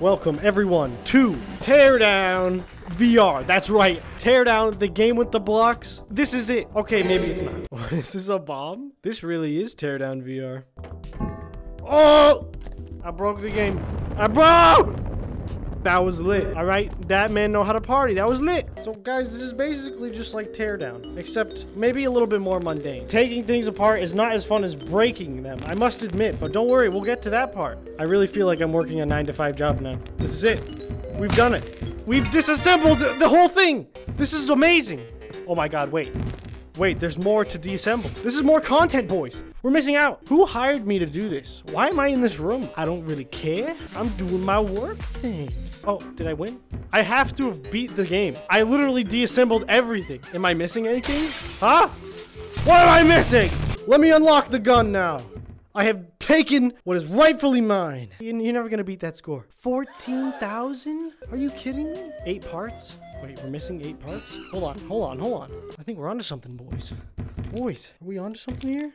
Welcome everyone to Teardown VR. That's right. Teardown, the game with the blocks. This is it. Okay, maybe it's not. This is this a bomb? This really is Teardown VR. Oh! I broke the game. I broke! That was lit. All right, that man know how to party. That was lit. So guys, this is basically just like teardown, except maybe a little bit more mundane. Taking things apart is not as fun as breaking them. I must admit, but don't worry, we'll get to that part. I really feel like I'm working a nine to five job now. This is it. We've done it. We've disassembled the whole thing. This is amazing. Oh my God, wait. Wait, there's more to deassemble. This is more content, boys. We're missing out. Who hired me to do this? Why am I in this room? I don't really care. I'm doing my work thing. Oh, did I win? I have to have beat the game. I literally deassembled everything. Am I missing anything? Huh? What am I missing? Let me unlock the gun now. I have taken what is rightfully mine. You're never gonna beat that score. 14,000? Are you kidding me? Eight parts? Wait, we're missing eight parts? Hold on, hold on, hold on. I think we're onto something, boys. Boys, are we onto something here?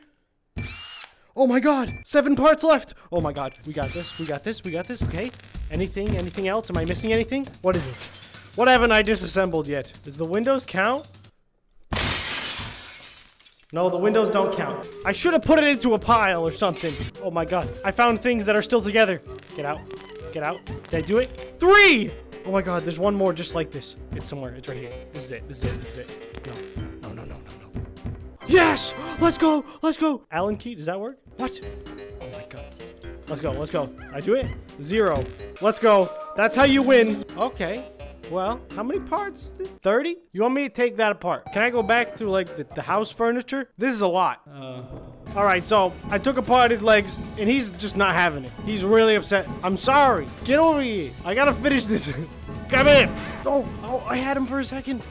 Oh my god! Seven parts left! Oh my god, we got this, we got this, we got this, okay. Anything, anything else? Am I missing anything? What is it? What haven't I disassembled yet? Does the windows count? No, the windows don't count. I should have put it into a pile or something. Oh my god. I found things that are still together. Get out. Get out. Did I do it? Three! Oh my god, there's one more just like this. It's somewhere. It's right here. This is it. This is it. This is it. No. No, no, no, no, no. Yes! Let's go! Let's go! Allen key, does that work? What? Let's go, let's go. I do it? Zero. Let's go. That's how you win. Okay. Well, how many parts? 30? You want me to take that apart? Can I go back to, like, the, the house furniture? This is a lot. Uh, all right, so I took apart his legs, and he's just not having it. He's really upset. I'm sorry. Get over here. I gotta finish this. Come in. Oh, oh, I had him for a second.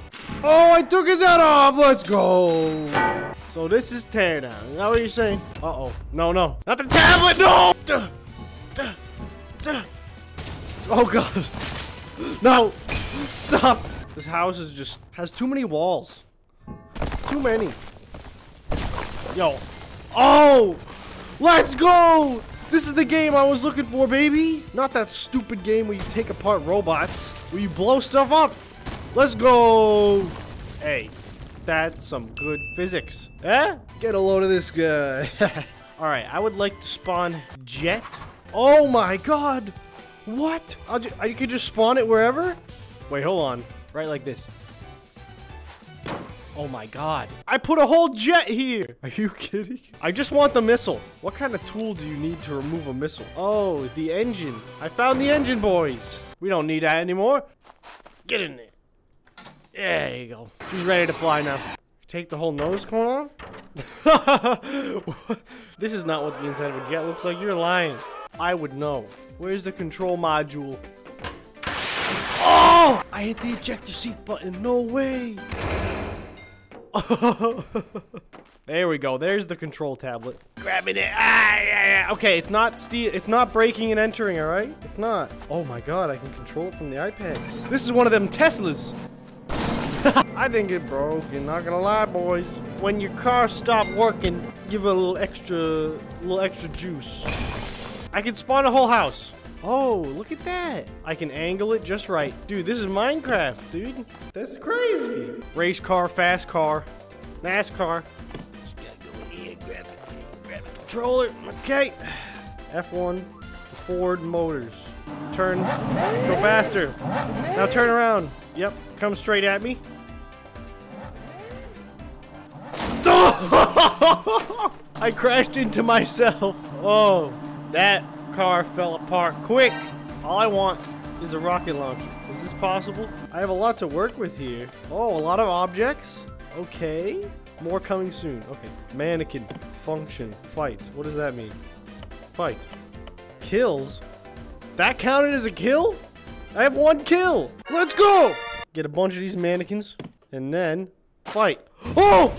Oh, I took his head off. Let's go. So this is teardown. Is that what you're saying? Uh-oh. No, no. Not the tablet. No. Duh. Duh. Duh. Oh, God. No. Stop! This house is just has too many walls. Too many. Yo. Oh! Let's go! This is the game I was looking for, baby! Not that stupid game where you take apart robots, where you blow stuff up. Let's go! Hey, that's some good physics. Eh? Get a load of this guy. Alright, I would like to spawn Jet. Oh my god! What? I could just spawn it wherever? Wait, hold on. Right like this. Oh my god. I put a whole jet here. Are you kidding? I just want the missile. What kind of tool do you need to remove a missile? Oh, the engine. I found the engine, boys. We don't need that anymore. Get in there. There you go. She's ready to fly now. Take the whole nose cone off? this is not what the inside of a jet looks like. You're lying. I would know. Where's the control module? Oh! I hit the ejector seat button. No way. there we go. There's the control tablet. Grabbing it. Ah, yeah, yeah. Okay, it's not steal. It's not breaking and entering. All right. It's not. Oh my god, I can control it from the iPad. This is one of them Teslas. I think it broke. You're not gonna lie, boys. When your car stopped working, give it a little extra, little extra juice. I can spawn a whole house. Oh, look at that. I can angle it just right. Dude, this is Minecraft, dude. That's crazy. Race car, fast car, NASCAR. Just gotta go in here, grab it, grab it. Controller, okay. F1, Ford Motors. Turn, go faster. Now turn around. Yep, come straight at me. I crashed into myself. Oh, that car fell apart quick. All I want is a rocket launcher. Is this possible? I have a lot to work with here. Oh, a lot of objects? Okay. More coming soon. Okay. Mannequin. Function. Fight. What does that mean? Fight. Kills? That counted as a kill? I have one kill. Let's go. Get a bunch of these mannequins and then fight. Oh!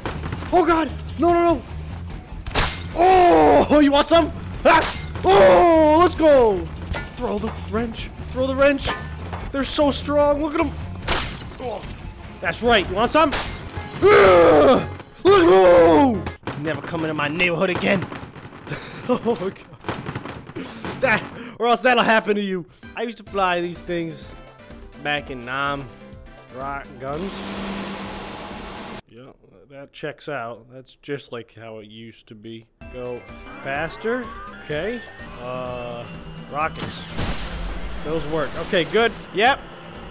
Oh god! No, no, no! Oh! You want some? Ah! Oh, let's go! Throw the wrench. Throw the wrench. They're so strong. Look at them. Oh, that's right. You want some? let's go! Never coming in my neighborhood again. oh, God. That, or else that'll happen to you. I used to fly these things back in Nam. Rock guns. That checks out. That's just like how it used to be. Go faster. Okay. Uh, rockets. Those work. Okay, good. Yep.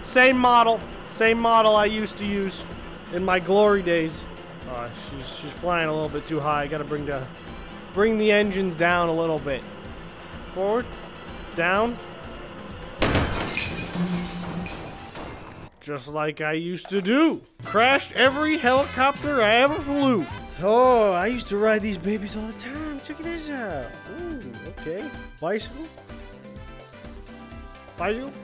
Same model. Same model I used to use in my glory days. Uh, she's she's flying a little bit too high. Gotta bring the bring the engines down a little bit. Forward, down. Just like I used to do. Crashed every helicopter I ever flew. Oh, I used to ride these babies all the time. Check this out. Ooh, okay. Bicycle. Bicycle.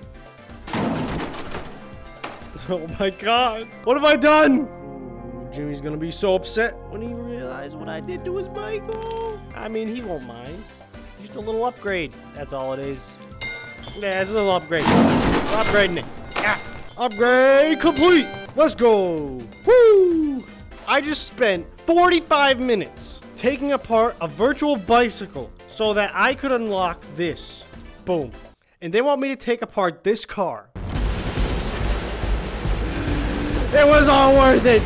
Oh my god. What have I done? Jimmy's gonna be so upset when he realizes what I did to his Michael. I mean, he won't mind. Just a little upgrade. That's all it is. Yeah, it's a little upgrade. Upgrading it. Yeah. Upgrade complete. Let's go. Woo! I just spent 45 minutes taking apart a virtual bicycle so that I could unlock this. Boom. And they want me to take apart this car. It was all worth it.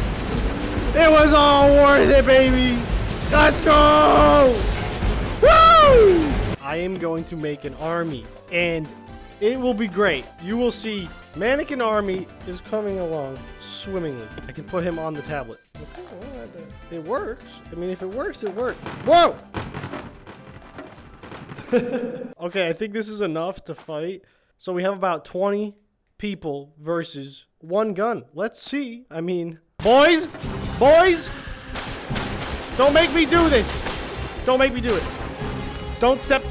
It was all worth it, baby. Let's go. Woo! I am going to make an army and it will be great. You will see Mannequin Army is coming along swimmingly. I can put him on the tablet. Okay, uh, it works. I mean, if it works, it works. Whoa! okay, I think this is enough to fight. So we have about 20 people versus one gun. Let's see. I mean, boys, boys, don't make me do this. Don't make me do it. Don't step,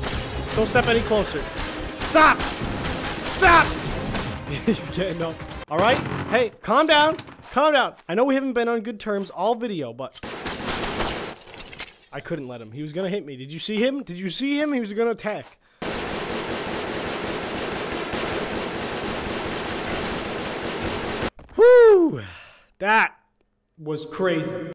don't step any closer. Stop! Stop! He's getting up. All right. Hey, calm down. Calm down. I know we haven't been on good terms all video, but I couldn't let him. He was gonna hit me. Did you see him? Did you see him? He was gonna attack. Whew! That was crazy.